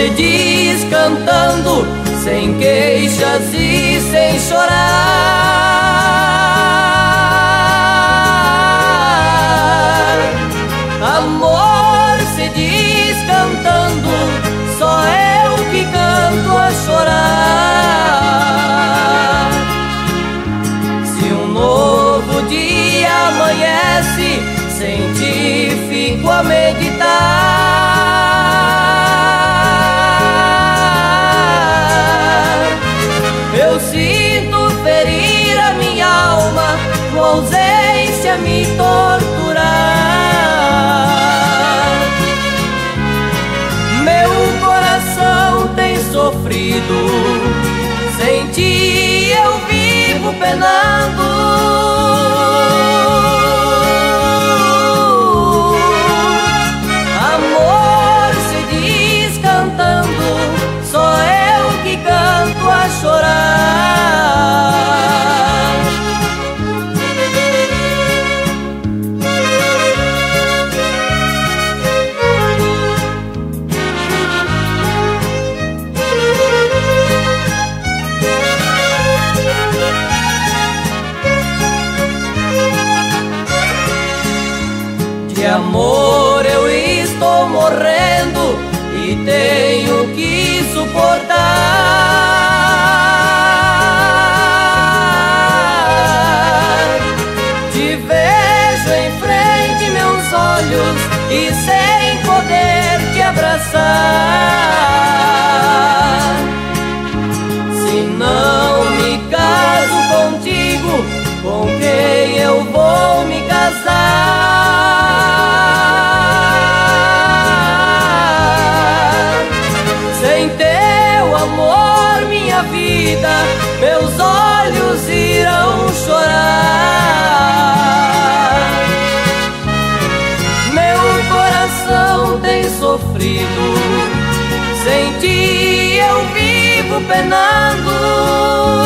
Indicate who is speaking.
Speaker 1: se diz cantando, sem queixas e sem chorar. Amor se diz cantando, só eu que canto a chorar. Se um novo dia amanhece, sem ti fico a meditar. Eu sinto ferir a minha alma, com ausência me torturar. Meu coração tem sofrido, sem ti eu vivo penando. De amor eu estou morrendo e tenho que suportar. Te vejo em frente meus olhos e sem poder te abraçar. Se não me caso contigo, com vida, meus olhos irão chorar. Meu coração tem sofrido, sem ti eu vivo penando.